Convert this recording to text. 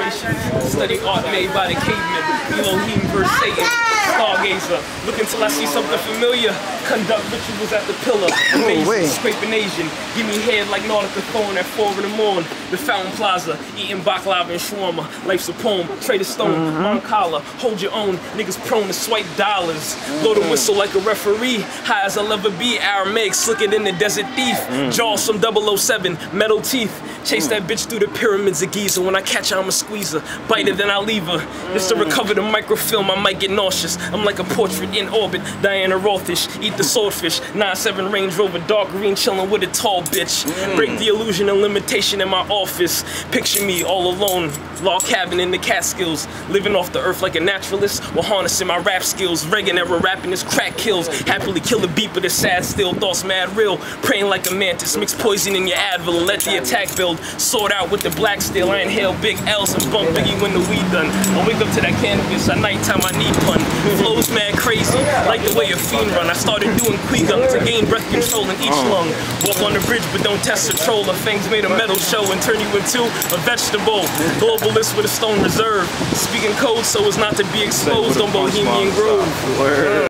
Study art made by the cavemen, Elohim versus Satan, stargazer. Look until I see something familiar. Conduct rituals at the pillar. Oh, Amazing, scraping Asian. Give me head like Nautica Thorn at 4 in the morning. The Fountain Plaza, eating baklava and shawarma. Life's a poem, trade a stone, mm-hmm. on collar. Hold your own, niggas prone to swipe dollars. Blow the mm-hmm. whistle like a referee. High as I'll ever be, Aramaic, slicker than the desert thief. Mm-hmm. Jaws from 007, metal teeth. Chase that bitch through the pyramids of Giza. When I catch her, I'ma squeeze her. Bite her, then I leave her. Just to mm. recover the microfilm, I might get nauseous. I'm like a portrait in orbit. Diana Rothish, eat the swordfish. 9-7 Range Rover, dark green, chilling with a tall bitch. Mm. Break the illusion and limitation in my office. Picture me all alone, log cabin in the Catskills. Living off the earth like a naturalist while harnessing my rap skills. Reagan era rapping his crack kills. Happily kill a beat, but it's sad still. Thoughts mad real. Praying like a mantis. Mix poison in your Advil and let the attack build. Sword out with the black steel. I inhale big L's and bump Biggie when the weed done. I wake up to that cannabis. At nighttime I need pun. Flows mad crazy. Like the way a fiend run. I started doing qigong to gain breath control in each lung. Walk on the bridge but don't test the troll. The fangs made a metal show and turn you into a vegetable. Globalist with a stone reserve. Speaking code so as not to be exposed on Bohemian Grove.